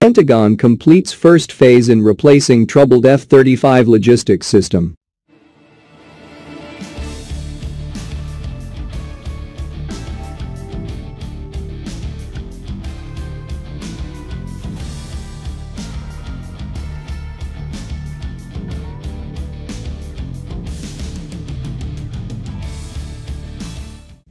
Pentagon completes first phase in replacing troubled F-35 logistics system.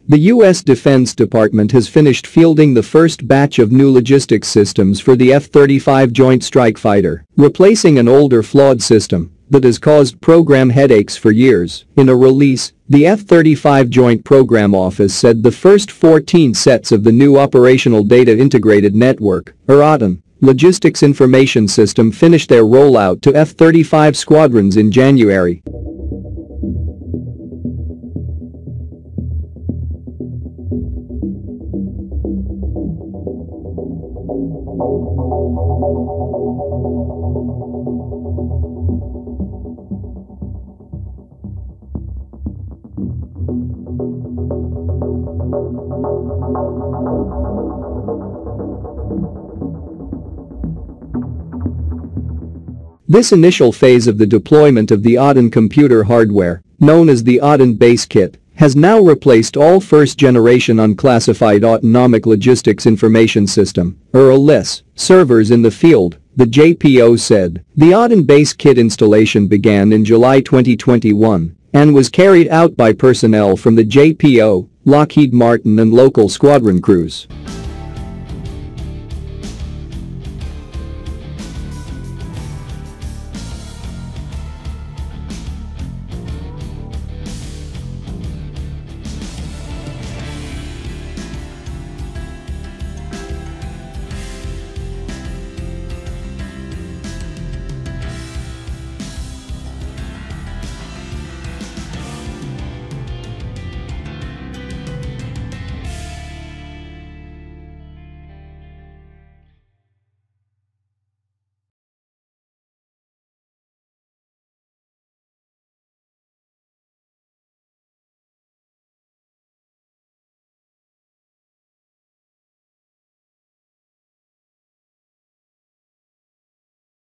The U.S. Defense Department has finished fielding the first batch of new logistics systems for the F-35 Joint Strike Fighter, replacing an older flawed system that has caused program headaches for years. In a release, the F-35 Joint Program Office said the first 14 sets of the new Operational Data Integrated Network, or ODIN, logistics information system finished their rollout to F-35 squadrons in January. This initial phase of the deployment of the ODIN computer hardware, known as the ODIN Base Kit, has now replaced all first-generation unclassified autonomic logistics information system, or ALIS, servers in the field, the JPO said. The Odin Base Kit installation began in July 2021 and was carried out by personnel from the JPO, Lockheed Martin and local squadron crews.